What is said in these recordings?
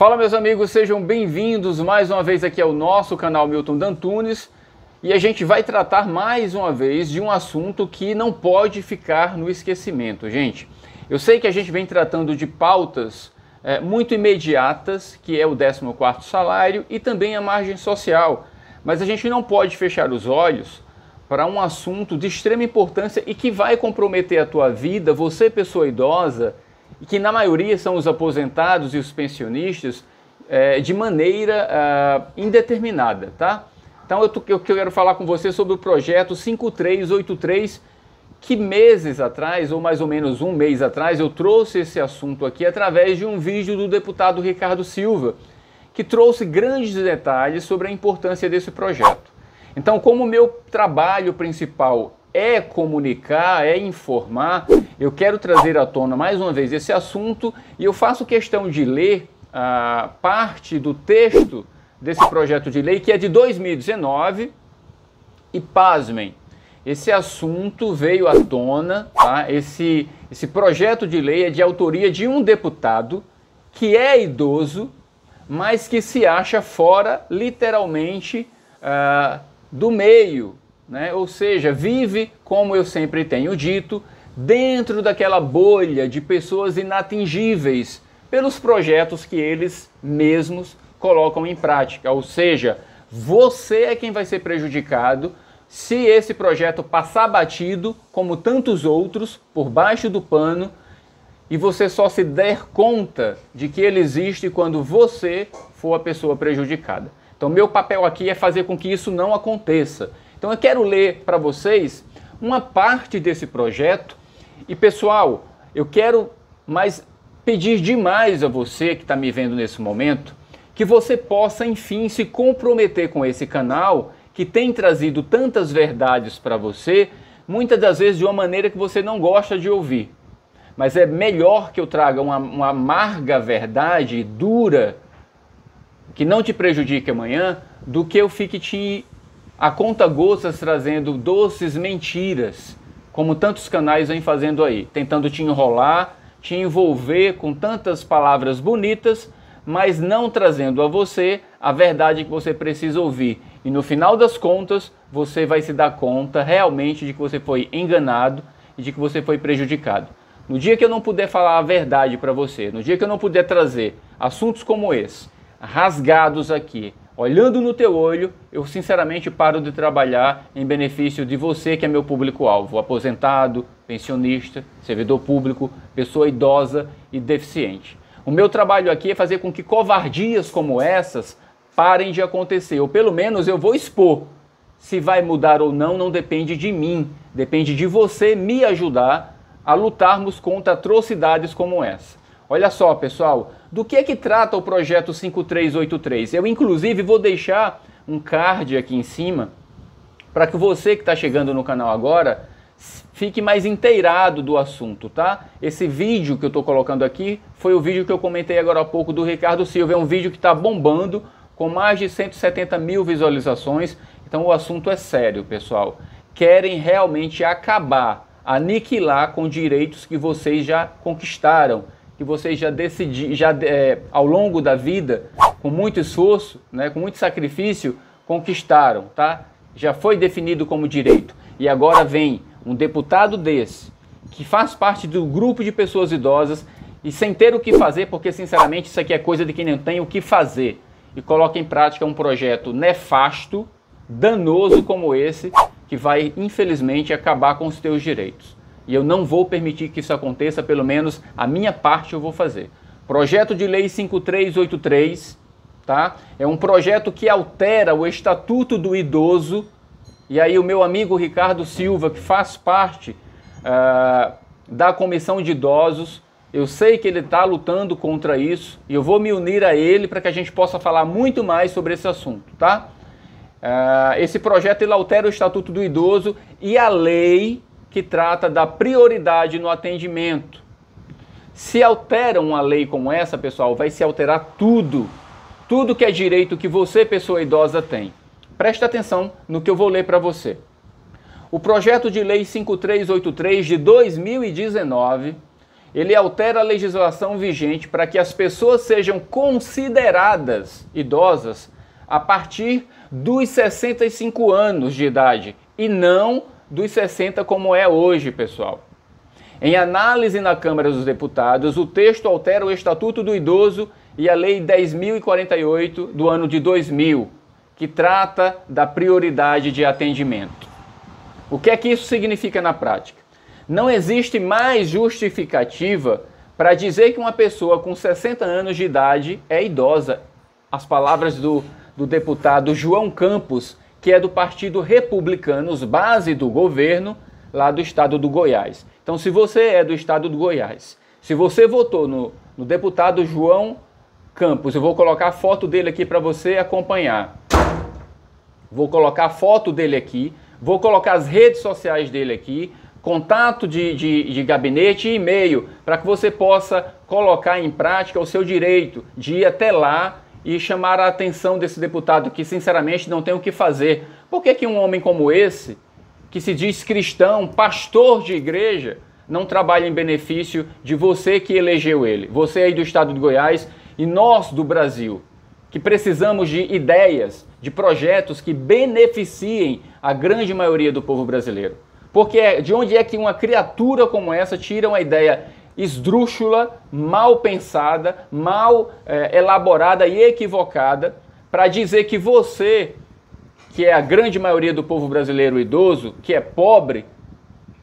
Fala meus amigos, sejam bem-vindos mais uma vez aqui ao nosso canal Milton Dantunes e a gente vai tratar mais uma vez de um assunto que não pode ficar no esquecimento, gente. Eu sei que a gente vem tratando de pautas é, muito imediatas, que é o 14º salário e também a margem social, mas a gente não pode fechar os olhos para um assunto de extrema importância e que vai comprometer a tua vida, você pessoa idosa, e que na maioria são os aposentados e os pensionistas, é, de maneira uh, indeterminada, tá? Então eu, eu quero falar com você sobre o projeto 5383, que meses atrás, ou mais ou menos um mês atrás, eu trouxe esse assunto aqui através de um vídeo do deputado Ricardo Silva, que trouxe grandes detalhes sobre a importância desse projeto. Então, como o meu trabalho principal é comunicar, é informar, eu quero trazer à tona mais uma vez esse assunto e eu faço questão de ler a ah, parte do texto desse projeto de lei que é de 2019 e pasmem, esse assunto veio à tona, tá? esse, esse projeto de lei é de autoria de um deputado que é idoso, mas que se acha fora, literalmente, uh, do meio, né? ou seja, vive, como eu sempre tenho dito, dentro daquela bolha de pessoas inatingíveis pelos projetos que eles mesmos colocam em prática. Ou seja, você é quem vai ser prejudicado se esse projeto passar batido, como tantos outros, por baixo do pano, e você só se der conta de que ele existe quando você for a pessoa prejudicada. Então, meu papel aqui é fazer com que isso não aconteça. Então, eu quero ler para vocês uma parte desse projeto. E, pessoal, eu quero mais pedir demais a você que está me vendo nesse momento que você possa, enfim, se comprometer com esse canal que tem trazido tantas verdades para você, muitas das vezes de uma maneira que você não gosta de ouvir. Mas é melhor que eu traga uma, uma amarga verdade dura que não te prejudique amanhã, do que eu fique te a conta gotas trazendo doces mentiras, como tantos canais vêm fazendo aí, tentando te enrolar, te envolver com tantas palavras bonitas, mas não trazendo a você a verdade que você precisa ouvir. E no final das contas, você vai se dar conta realmente de que você foi enganado e de que você foi prejudicado. No dia que eu não puder falar a verdade para você, no dia que eu não puder trazer assuntos como esse, rasgados aqui, olhando no teu olho, eu sinceramente paro de trabalhar em benefício de você que é meu público-alvo, aposentado, pensionista, servidor público, pessoa idosa e deficiente. O meu trabalho aqui é fazer com que covardias como essas parem de acontecer, ou pelo menos eu vou expor. Se vai mudar ou não, não depende de mim, depende de você me ajudar a lutarmos contra atrocidades como essa. Olha só, pessoal, do que é que trata o projeto 5383? Eu, inclusive, vou deixar um card aqui em cima para que você que está chegando no canal agora fique mais inteirado do assunto, tá? Esse vídeo que eu estou colocando aqui foi o vídeo que eu comentei agora há pouco do Ricardo Silva. É um vídeo que está bombando com mais de 170 mil visualizações. Então o assunto é sério, pessoal. Querem realmente acabar, aniquilar com direitos que vocês já conquistaram que vocês já decidiram, já é, ao longo da vida, com muito esforço, né, com muito sacrifício, conquistaram, tá? Já foi definido como direito. E agora vem um deputado desse, que faz parte do grupo de pessoas idosas e sem ter o que fazer, porque sinceramente isso aqui é coisa de quem não tem o que fazer, e coloca em prática um projeto nefasto, danoso como esse, que vai infelizmente acabar com os teus direitos e eu não vou permitir que isso aconteça, pelo menos a minha parte eu vou fazer. Projeto de Lei 5383, tá? É um projeto que altera o Estatuto do Idoso. E aí o meu amigo Ricardo Silva, que faz parte uh, da Comissão de Idosos, eu sei que ele está lutando contra isso e eu vou me unir a ele para que a gente possa falar muito mais sobre esse assunto, tá? Uh, esse projeto ele altera o Estatuto do Idoso e a lei que trata da prioridade no atendimento. Se altera uma lei como essa, pessoal, vai se alterar tudo. Tudo que é direito que você, pessoa idosa, tem. Preste atenção no que eu vou ler para você. O projeto de lei 5383 de 2019, ele altera a legislação vigente para que as pessoas sejam consideradas idosas a partir dos 65 anos de idade e não dos 60 como é hoje, pessoal. Em análise na Câmara dos Deputados, o texto altera o Estatuto do Idoso e a Lei 10.048 do ano de 2000, que trata da prioridade de atendimento. O que é que isso significa na prática? Não existe mais justificativa para dizer que uma pessoa com 60 anos de idade é idosa. As palavras do, do deputado João Campos, que é do Partido Republicanos, base do governo lá do estado do Goiás. Então, se você é do estado do Goiás, se você votou no, no deputado João Campos, eu vou colocar a foto dele aqui para você acompanhar. Vou colocar a foto dele aqui, vou colocar as redes sociais dele aqui, contato de, de, de gabinete e e-mail, para que você possa colocar em prática o seu direito de ir até lá e chamar a atenção desse deputado que, sinceramente, não tem o que fazer. Por que, que um homem como esse, que se diz cristão, pastor de igreja, não trabalha em benefício de você que elegeu ele? Você aí do estado de Goiás e nós do Brasil, que precisamos de ideias, de projetos que beneficiem a grande maioria do povo brasileiro. Porque de onde é que uma criatura como essa tira uma ideia esdrúxula, mal pensada, mal é, elaborada e equivocada para dizer que você, que é a grande maioria do povo brasileiro idoso, que é pobre,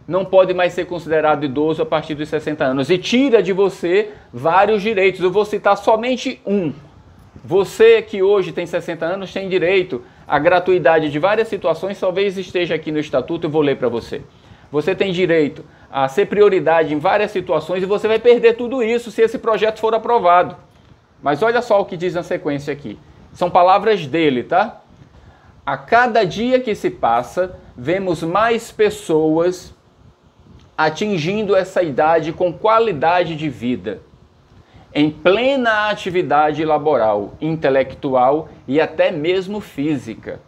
não pode mais ser considerado idoso a partir dos 60 anos e tira de você vários direitos. Eu vou citar somente um. Você que hoje tem 60 anos tem direito à gratuidade de várias situações, talvez esteja aqui no estatuto, eu vou ler para você. Você tem direito a ser prioridade em várias situações e você vai perder tudo isso se esse projeto for aprovado. Mas olha só o que diz na sequência aqui. São palavras dele, tá? A cada dia que se passa, vemos mais pessoas atingindo essa idade com qualidade de vida em plena atividade laboral, intelectual e até mesmo física,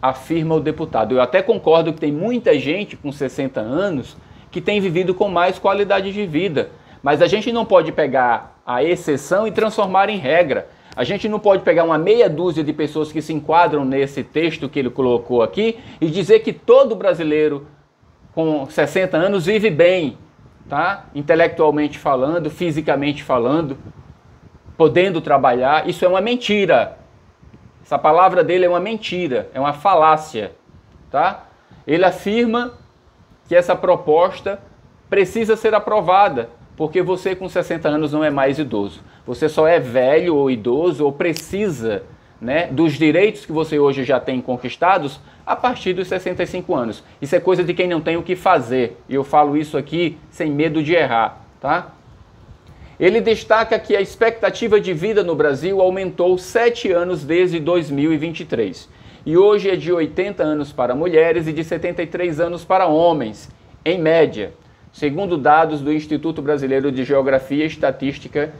afirma o deputado. Eu até concordo que tem muita gente com 60 anos que tem vivido com mais qualidade de vida, mas a gente não pode pegar a exceção e transformar em regra. A gente não pode pegar uma meia dúzia de pessoas que se enquadram nesse texto que ele colocou aqui e dizer que todo brasileiro com 60 anos vive bem, tá? Intelectualmente falando, fisicamente falando, podendo trabalhar, isso é uma mentira. Essa palavra dele é uma mentira, é uma falácia, tá? Ele afirma que essa proposta precisa ser aprovada, porque você com 60 anos não é mais idoso. Você só é velho ou idoso ou precisa né, dos direitos que você hoje já tem conquistados a partir dos 65 anos. Isso é coisa de quem não tem o que fazer. E eu falo isso aqui sem medo de errar, tá? Ele destaca que a expectativa de vida no Brasil aumentou 7 anos desde 2023. E hoje é de 80 anos para mulheres e de 73 anos para homens, em média segundo dados do Instituto Brasileiro de Geografia e Estatística,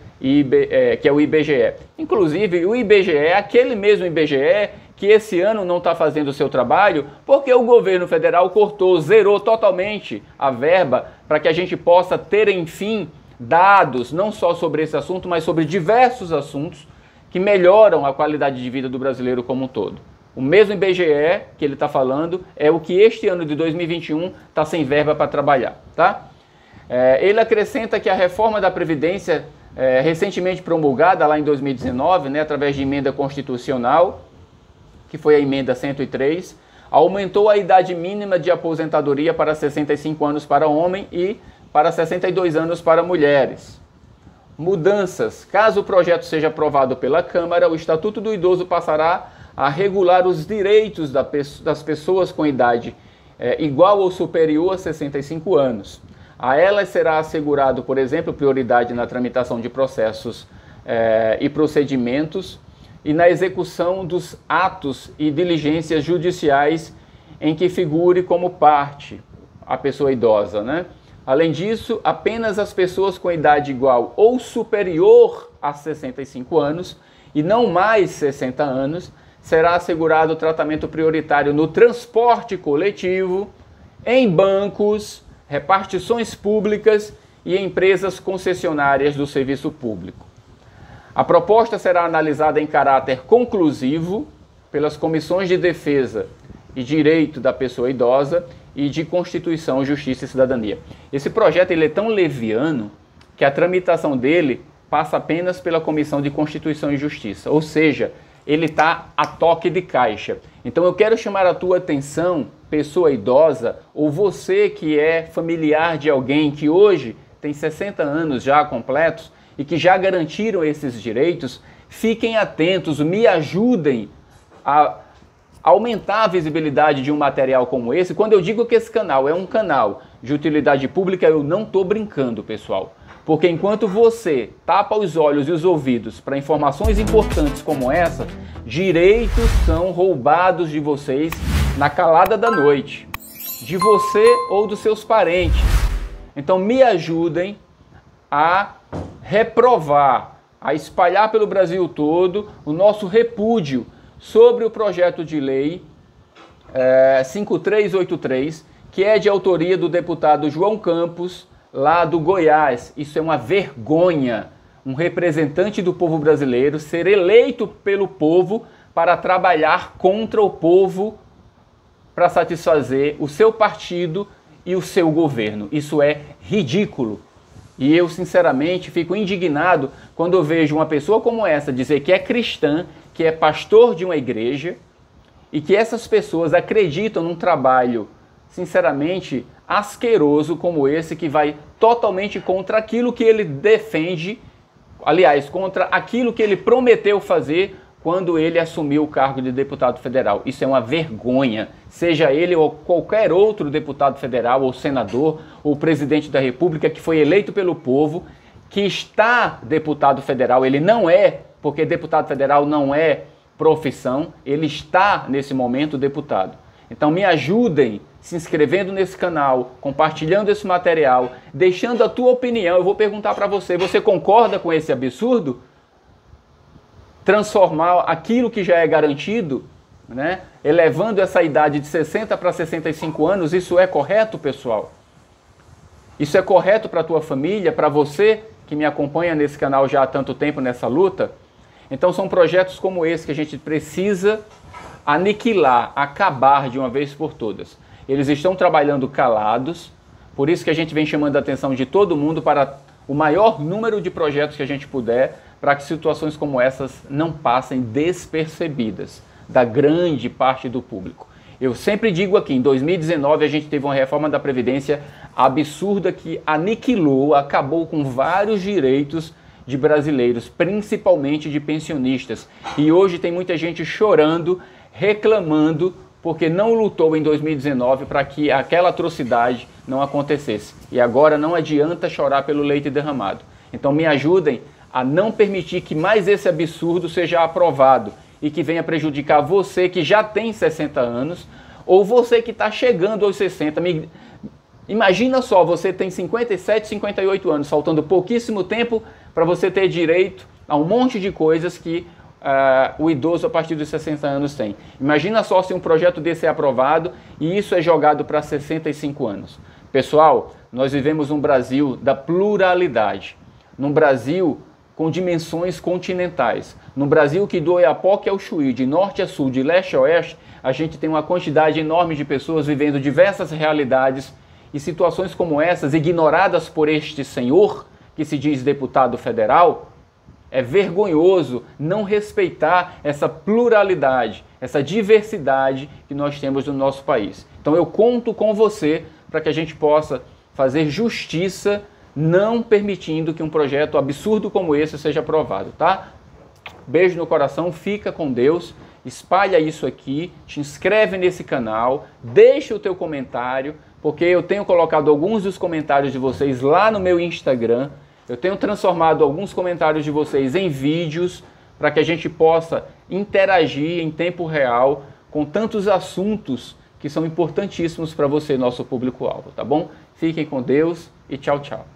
é, que é o IBGE. Inclusive, o IBGE é aquele mesmo IBGE que esse ano não está fazendo o seu trabalho porque o governo federal cortou, zerou totalmente a verba para que a gente possa ter, enfim, dados não só sobre esse assunto, mas sobre diversos assuntos que melhoram a qualidade de vida do brasileiro como um todo. O mesmo IBGE que ele está falando é o que este ano de 2021 está sem verba para trabalhar, tá? É, ele acrescenta que a reforma da Previdência, é, recentemente promulgada lá em 2019, né, através de emenda constitucional, que foi a emenda 103, aumentou a idade mínima de aposentadoria para 65 anos para homem e para 62 anos para mulheres. Mudanças. Caso o projeto seja aprovado pela Câmara, o Estatuto do Idoso passará a regular os direitos das pessoas com idade é, igual ou superior a 65 anos. A elas será assegurado, por exemplo, prioridade na tramitação de processos é, e procedimentos e na execução dos atos e diligências judiciais em que figure como parte a pessoa idosa, né? Além disso, apenas as pessoas com idade igual ou superior a 65 anos e não mais 60 anos será assegurado o tratamento prioritário no transporte coletivo, em bancos, repartições públicas e empresas concessionárias do serviço público. A proposta será analisada em caráter conclusivo pelas comissões de defesa e direito da pessoa idosa e de Constituição, Justiça e Cidadania. Esse projeto ele é tão leviano que a tramitação dele passa apenas pela Comissão de Constituição e Justiça, ou seja, ele está a toque de caixa. Então eu quero chamar a tua atenção, pessoa idosa, ou você que é familiar de alguém que hoje tem 60 anos já completos e que já garantiram esses direitos, fiquem atentos, me ajudem a aumentar a visibilidade de um material como esse. Quando eu digo que esse canal é um canal de utilidade pública, eu não estou brincando, pessoal. Porque enquanto você tapa os olhos e os ouvidos para informações importantes como essa, direitos são roubados de vocês na calada da noite, de você ou dos seus parentes. Então me ajudem a reprovar, a espalhar pelo Brasil todo o nosso repúdio sobre o projeto de lei é, 5383, que é de autoria do deputado João Campos lá do Goiás. Isso é uma vergonha. Um representante do povo brasileiro ser eleito pelo povo para trabalhar contra o povo para satisfazer o seu partido e o seu governo. Isso é ridículo. E eu, sinceramente, fico indignado quando eu vejo uma pessoa como essa dizer que é cristã, que é pastor de uma igreja e que essas pessoas acreditam num trabalho, sinceramente, asqueroso como esse que vai totalmente contra aquilo que ele defende, aliás, contra aquilo que ele prometeu fazer quando ele assumiu o cargo de deputado federal. Isso é uma vergonha, seja ele ou qualquer outro deputado federal ou senador ou presidente da República que foi eleito pelo povo, que está deputado federal, ele não é, porque deputado federal não é profissão, ele está nesse momento deputado. Então me ajudem se inscrevendo nesse canal, compartilhando esse material, deixando a tua opinião. Eu vou perguntar para você, você concorda com esse absurdo? Transformar aquilo que já é garantido, né, elevando essa idade de 60 para 65 anos, isso é correto, pessoal? Isso é correto para tua família, para você que me acompanha nesse canal já há tanto tempo nessa luta? Então são projetos como esse que a gente precisa aniquilar, acabar de uma vez por todas. Eles estão trabalhando calados, por isso que a gente vem chamando a atenção de todo mundo para o maior número de projetos que a gente puder, para que situações como essas não passem despercebidas da grande parte do público. Eu sempre digo aqui, em 2019 a gente teve uma reforma da Previdência absurda que aniquilou, acabou com vários direitos de brasileiros, principalmente de pensionistas. E hoje tem muita gente chorando reclamando porque não lutou em 2019 para que aquela atrocidade não acontecesse. E agora não adianta chorar pelo leite derramado. Então me ajudem a não permitir que mais esse absurdo seja aprovado e que venha prejudicar você que já tem 60 anos ou você que está chegando aos 60. Me... Imagina só, você tem 57, 58 anos, faltando pouquíssimo tempo para você ter direito a um monte de coisas que uh, o idoso a partir dos 60 anos tem. Imagina só se um projeto desse é aprovado e isso é jogado para 65 anos. Pessoal, nós vivemos um Brasil da pluralidade, num Brasil com dimensões continentais. No Brasil que do Oiapoque ao Chuí, de norte a sul, de leste a oeste, a gente tem uma quantidade enorme de pessoas vivendo diversas realidades e situações como essas, ignoradas por este senhor, que se diz deputado federal, é vergonhoso não respeitar essa pluralidade, essa diversidade que nós temos no nosso país. Então eu conto com você para que a gente possa fazer justiça, não permitindo que um projeto absurdo como esse seja aprovado, tá? Beijo no coração, fica com Deus, espalha isso aqui, te inscreve nesse canal, deixa o teu comentário, porque eu tenho colocado alguns dos comentários de vocês lá no meu Instagram. Eu tenho transformado alguns comentários de vocês em vídeos para que a gente possa interagir em tempo real com tantos assuntos que são importantíssimos para você, nosso público-alvo, tá bom? Fiquem com Deus e tchau, tchau.